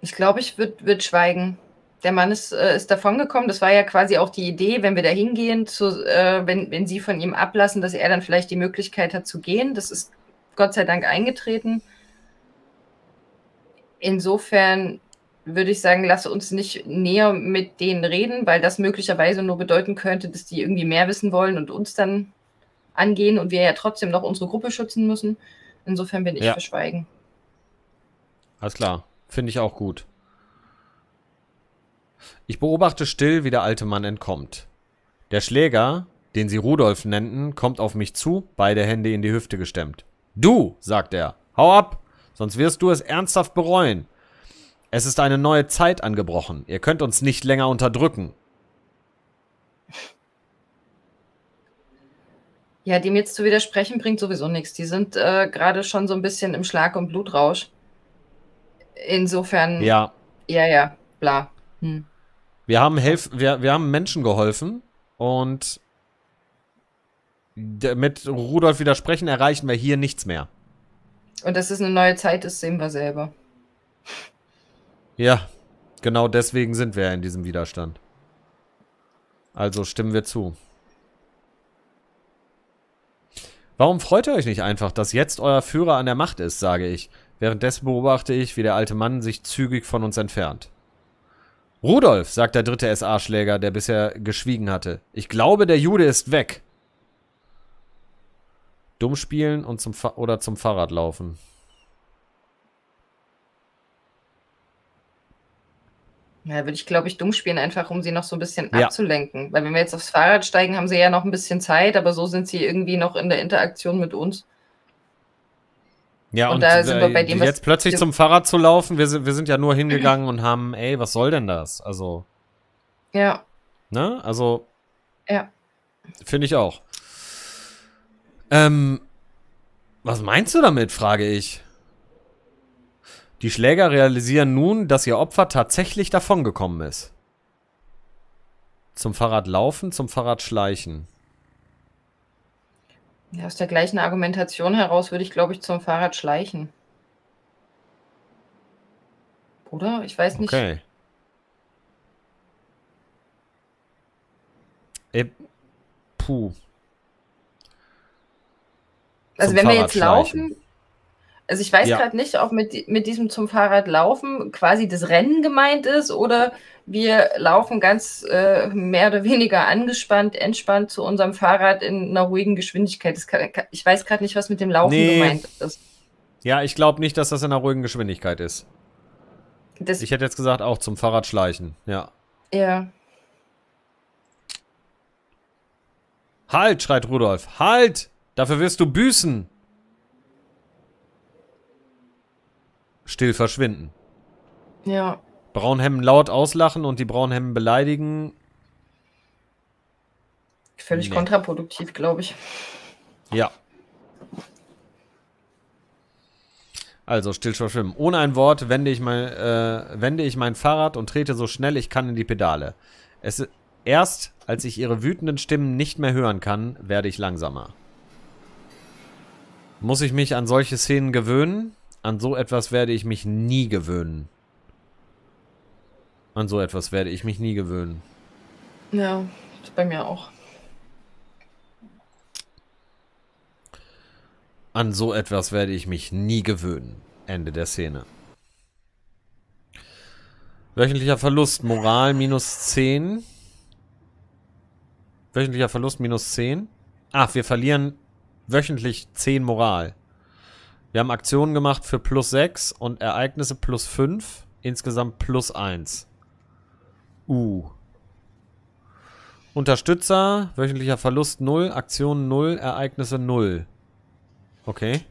Ich glaube, ich würde würd schweigen. Der Mann ist, äh, ist davongekommen. Das war ja quasi auch die Idee, wenn wir da hingehen, zu, äh, wenn, wenn sie von ihm ablassen, dass er dann vielleicht die Möglichkeit hat zu gehen. Das ist Gott sei Dank eingetreten. Insofern würde ich sagen, lass uns nicht näher mit denen reden, weil das möglicherweise nur bedeuten könnte, dass die irgendwie mehr wissen wollen und uns dann angehen und wir ja trotzdem noch unsere Gruppe schützen müssen. Insofern bin ich Ja. für Schweigen. Alles klar. Finde ich auch gut. Ich beobachte still, wie der alte Mann entkommt. Der Schläger, den sie Rudolf nannten, kommt auf mich zu, beide Hände in die Hüfte gestemmt. Du, sagt er, hau ab, sonst wirst du es ernsthaft bereuen. Es ist eine neue Zeit angebrochen. Ihr könnt uns nicht länger unterdrücken. Ja, dem jetzt zu widersprechen bringt sowieso nichts. Die sind äh, gerade schon so ein bisschen im Schlag- und Blutrausch. Insofern, Ja, ja, ja, bla. Hm. wir haben, Helf wir, wir haben Menschen geholfen und mit Rudolf widersprechen erreichen wir hier nichts mehr. Und dass es eine neue Zeit ist, sehen wir selber. Ja, genau deswegen sind wir ja in diesem Widerstand. Also stimmen wir zu. Warum freut ihr euch nicht einfach, dass jetzt euer Führer an der Macht ist, sage ich. Währenddessen beobachte ich, wie der alte Mann sich zügig von uns entfernt. Rudolf, sagt der dritte SA-Schläger, der bisher geschwiegen hatte. Ich glaube, der Jude ist weg. Dumm spielen und zum oder zum Fahrrad laufen. Ja, würde ich, glaube ich, dumm spielen, einfach um sie noch so ein bisschen Ja. abzulenken. Weil wenn wir jetzt aufs Fahrrad steigen, haben sie ja noch ein bisschen Zeit, aber so sind sie irgendwie noch in der Interaktion mit uns. Ja, Und und, da sind wir äh, bei dem, was- jetzt plötzlich zum Fahrrad zu laufen, wir sind, wir sind ja nur hingegangen und haben, ey, was soll denn das? Also, Ja, ne? Also, ja. finde ich auch. Ähm, was meinst du damit, frage ich. Die Schläger realisieren nun, dass ihr Opfer tatsächlich davongekommen ist. Zum Fahrrad laufen, zum Fahrrad schleichen. ja. Aus der gleichen Argumentation heraus würde ich, glaube ich, zum Fahrrad schleichen. Oder? Ich weiß nicht. Okay. Äh, puh. Also Zum wenn wir Fahrrad jetzt schleichen. laufen, also ich weiß Ja. gerade nicht, ob mit, mit diesem zum Fahrrad laufen quasi das Rennen gemeint ist oder wir laufen ganz äh, mehr oder weniger angespannt, entspannt zu unserem Fahrrad in einer ruhigen Geschwindigkeit. Kann, ich weiß gerade nicht, was mit dem Laufen Nee. gemeint ist. Ja, ich glaube nicht, dass das in einer ruhigen Geschwindigkeit ist. Das, Ich hätte jetzt gesagt, auch zum Fahrrad schleichen. Ja. ja. Halt, schreit Rudolf. Halt! Dafür wirst du büßen. Still verschwinden. Ja. Braunhemmen laut auslachen und die Braunhemmen beleidigen. Völlig Nee. kontraproduktiv, glaube ich. Ja. Also still verschwimmen. Ohne ein Wort wende ich, mein, äh, wende ich mein Fahrrad und trete so schnell ich kann in die Pedale. Es, erst als ich ihre wütenden Stimmen nicht mehr hören kann, werde ich langsamer. Muss ich mich an solche Szenen gewöhnen? An so etwas werde ich mich nie gewöhnen. An so etwas werde ich mich nie gewöhnen. Ja, bei mir auch. An so etwas werde ich mich nie gewöhnen. Ende der Szene. Wöchentlicher Verlust, Moral minus 10. Wöchentlicher Verlust minus 10. Ach, wir verlieren wöchentlich 10 Moral. Wir haben Aktionen gemacht für plus 6 und Ereignisse plus 5. Insgesamt plus 1. Uh. Unterstützer, wöchentlicher Verlust 0, Aktionen 0, Ereignisse 0. Okay.